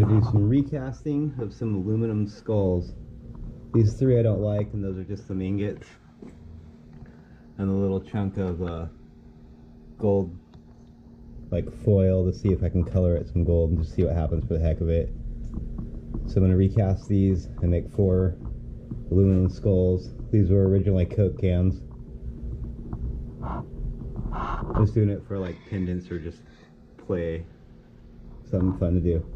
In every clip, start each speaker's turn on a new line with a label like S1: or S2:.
S1: Gonna do some recasting of some aluminum skulls. These three I don't like, and those are just some ingots. And a little chunk of uh, gold, like foil, to see if I can color it some gold and just see what happens for the heck of it. So I'm gonna recast these and make four aluminum skulls. These were originally Coke cans. Just doing it for like pendants or just play. Something fun to do.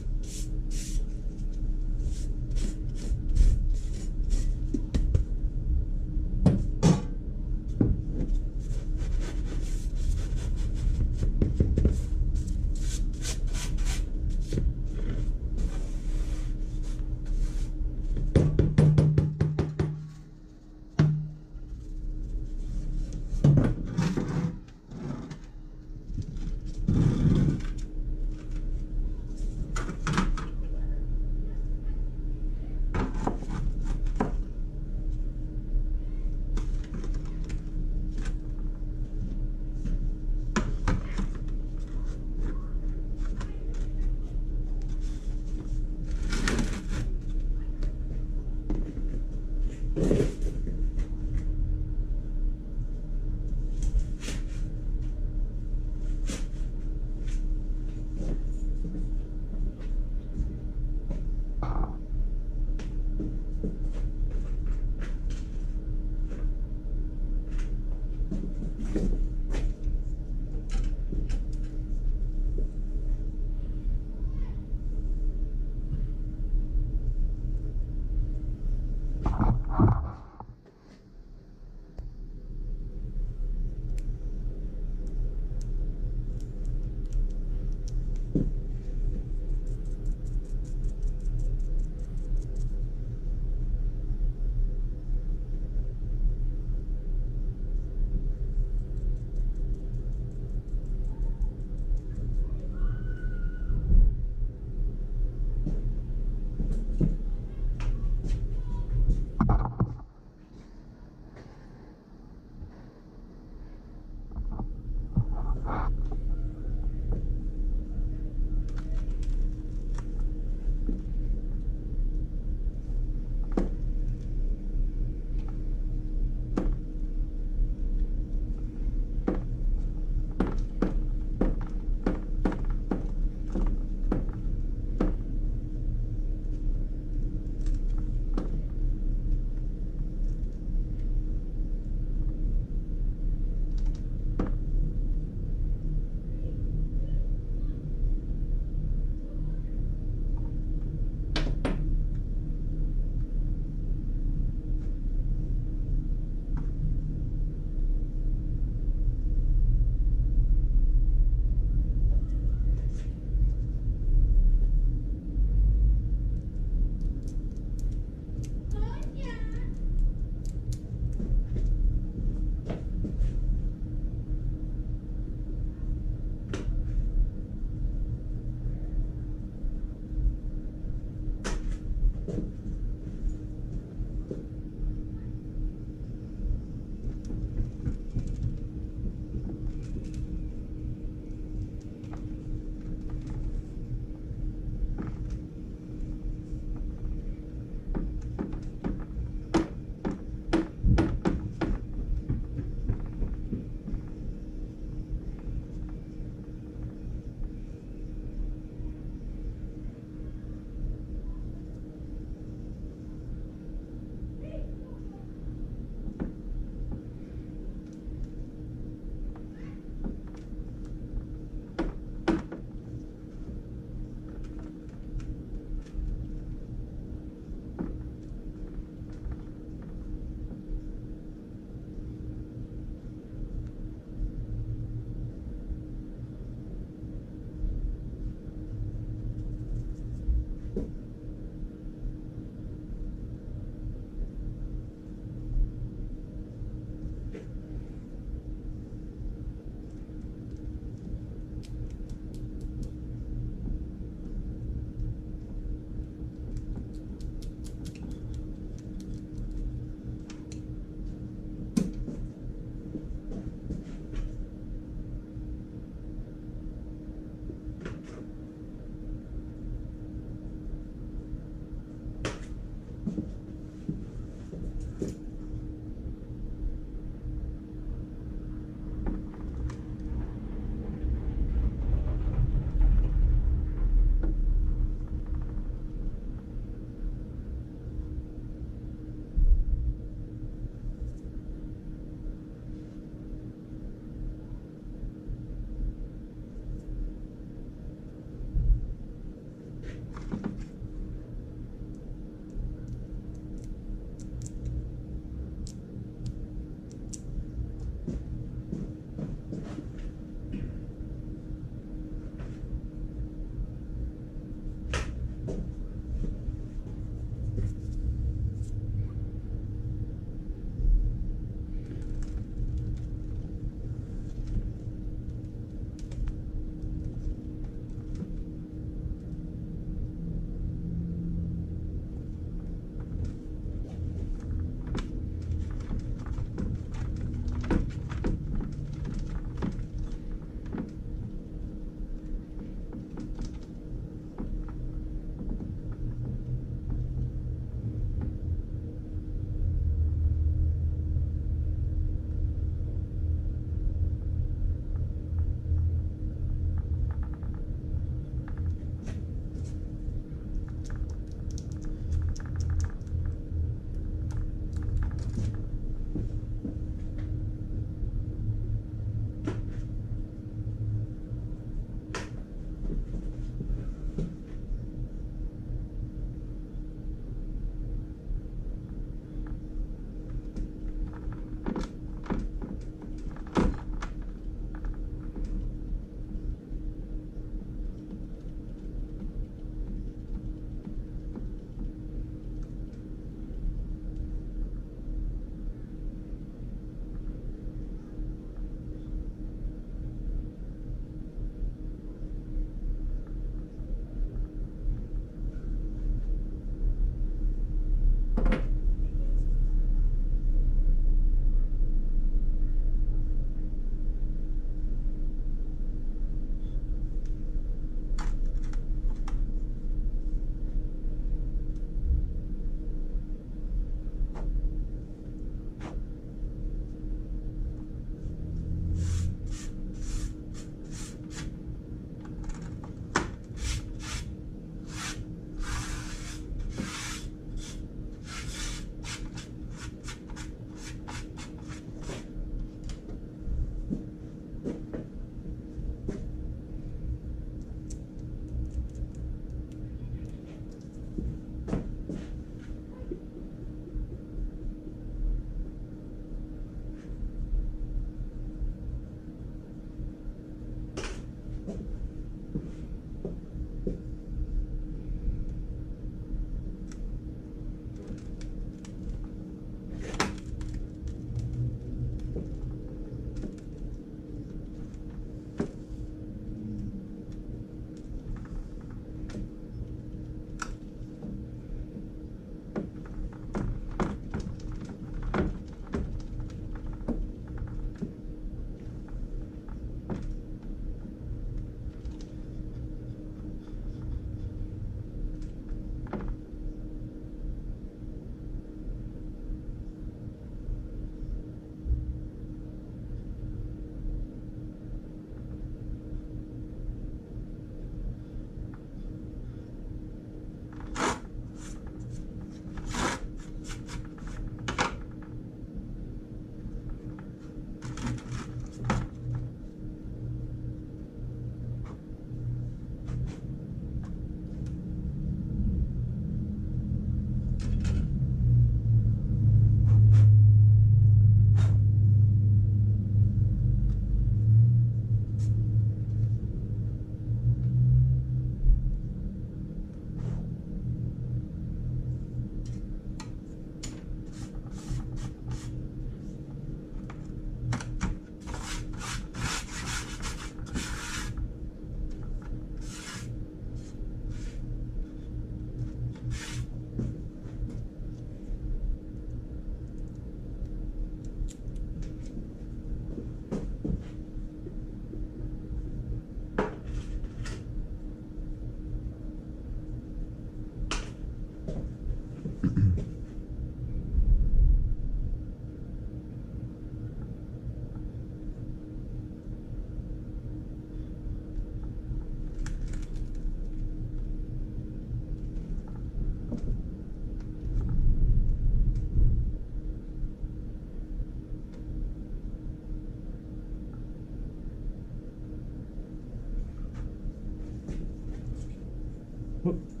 S1: Whoop.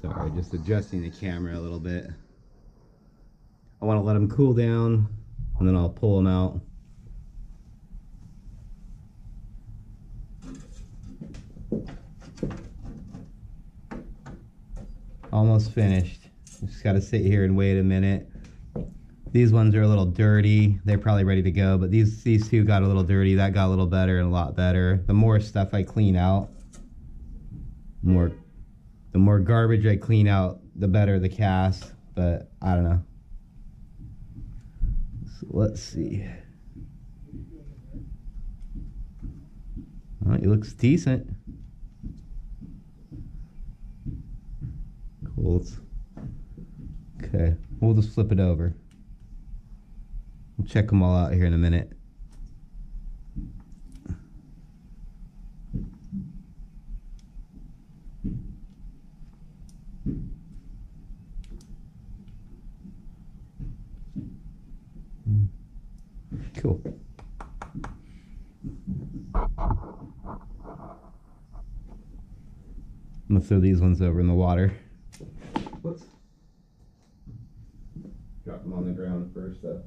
S1: Sorry, just adjusting the camera a little bit. I want to let them cool down and then I'll pull them out. Almost finished. Just got to sit here and wait a minute. These ones are a little dirty. They're probably ready to go, but these these two got a little dirty. That got a little better and a lot better. The more stuff I clean out, more the more garbage I clean out, the better the cast. But I don't know. So let's see. Well, it looks decent. Cool. Okay, we'll just flip it over. We'll check them all out here in a minute. Cool. I'm gonna throw these ones over in the water. Whoops. Drop them on the ground first though.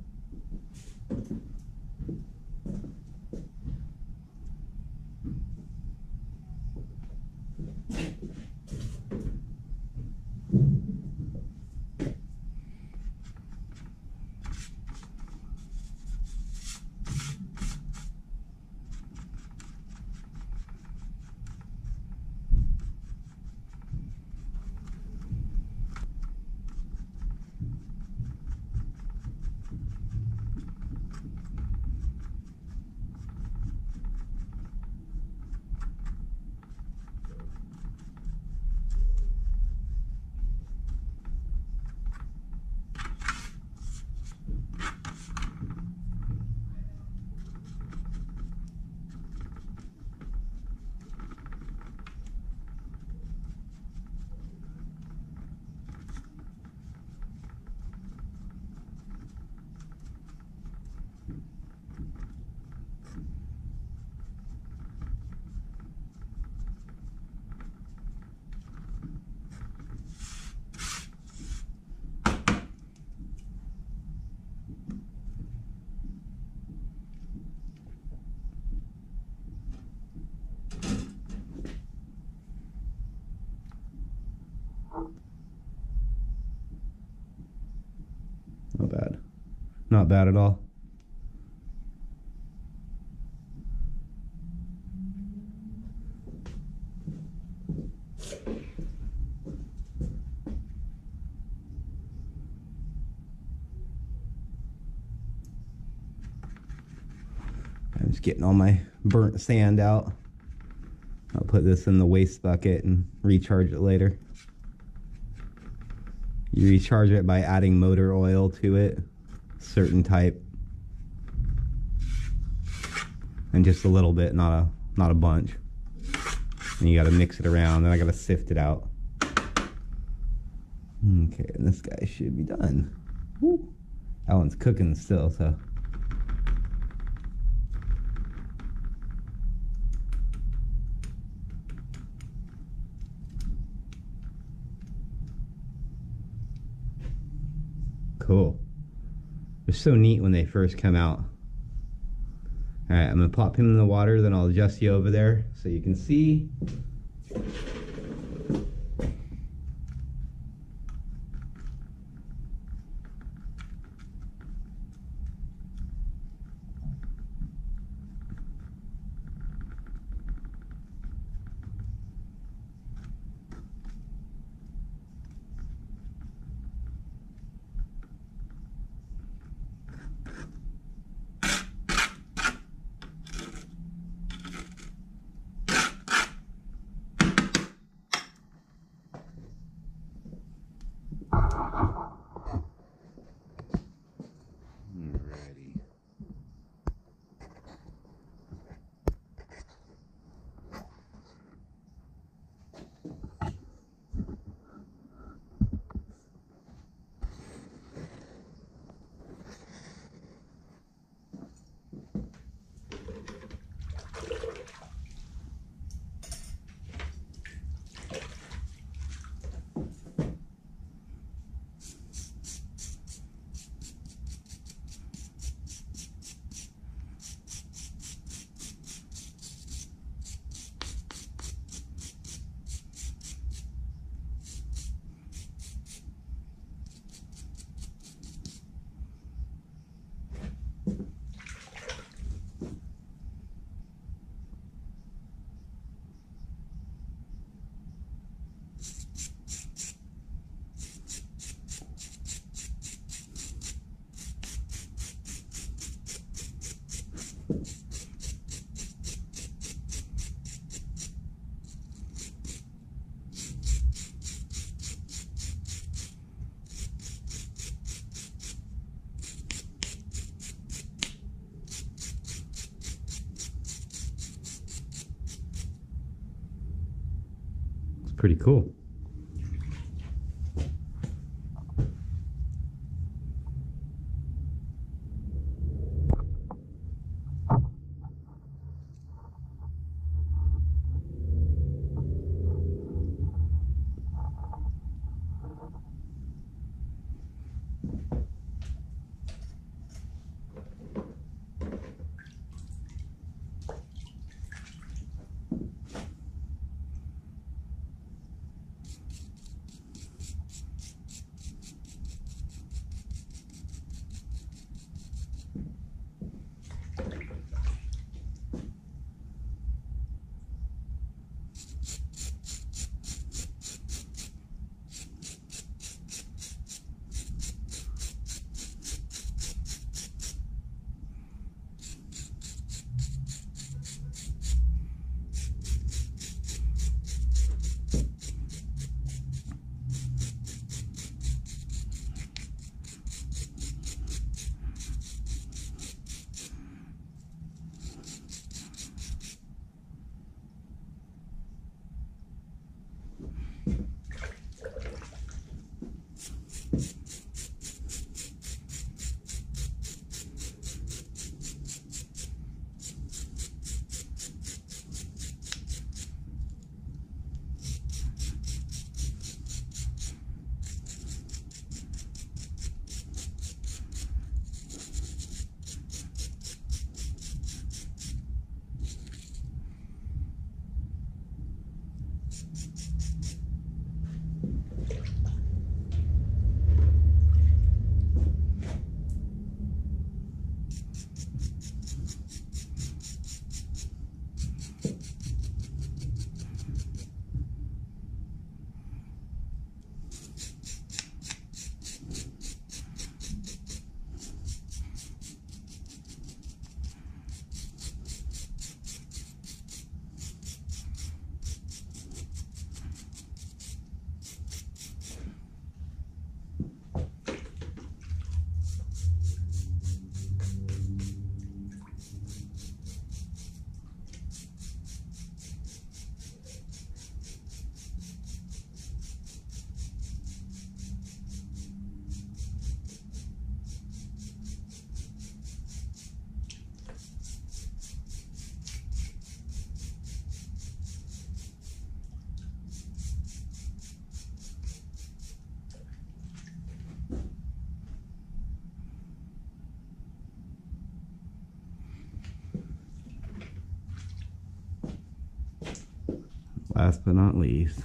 S1: Not bad. Not bad at all. I'm just getting all my burnt sand out. I'll put this in the waste bucket and recharge it later. You recharge it by adding motor oil to it, certain type. And just a little bit, not a not a bunch. And you gotta mix it around, then I gotta sift it out. Okay, and this guy should be done. Woo. That one's cooking still, so. Cool. They're so neat when they first come out. All right, I'm gonna pop him in the water, then I'll adjust you over there so you can see. Pretty cool. Last but not least,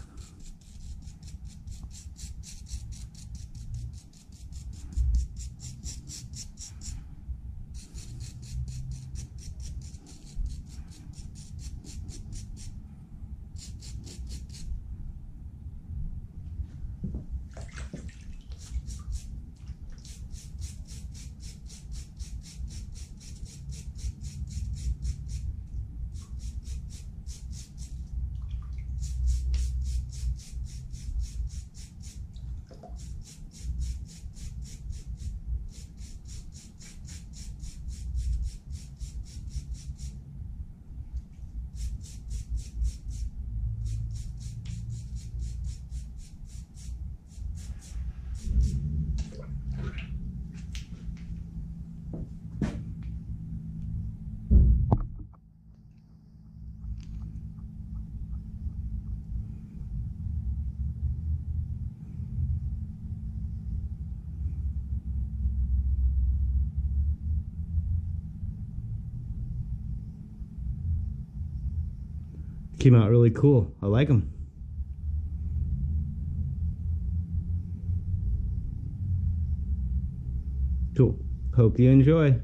S1: came out really cool. I like them. Cool. Hope you enjoy.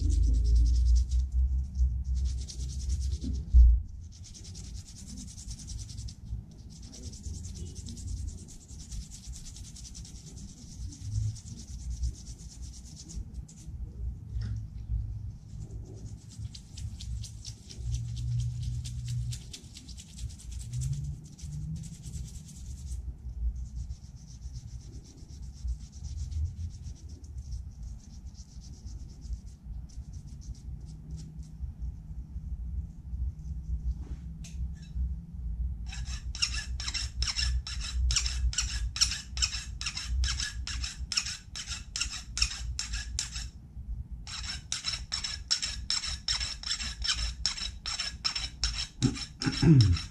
S1: 何? Hmm.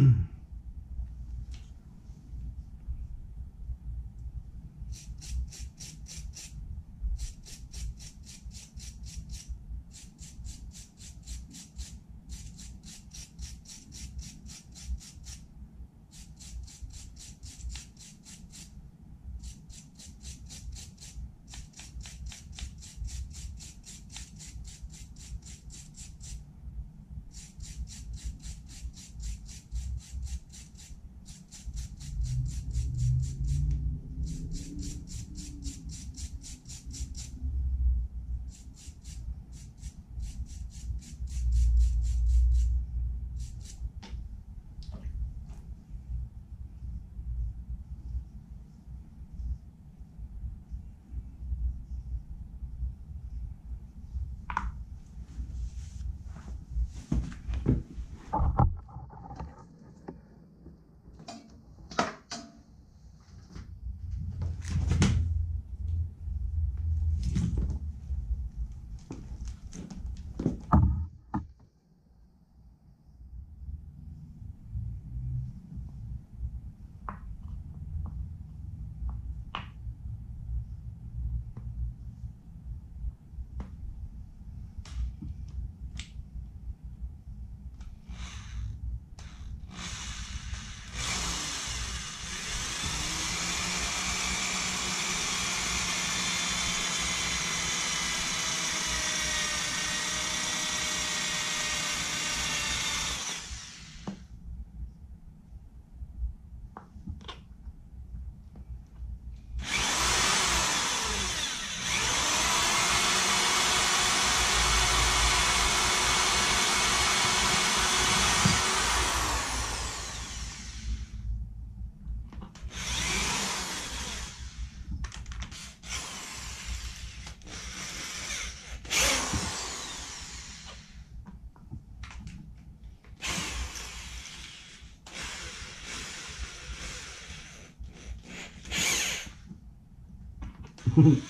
S1: mm Mm-hmm.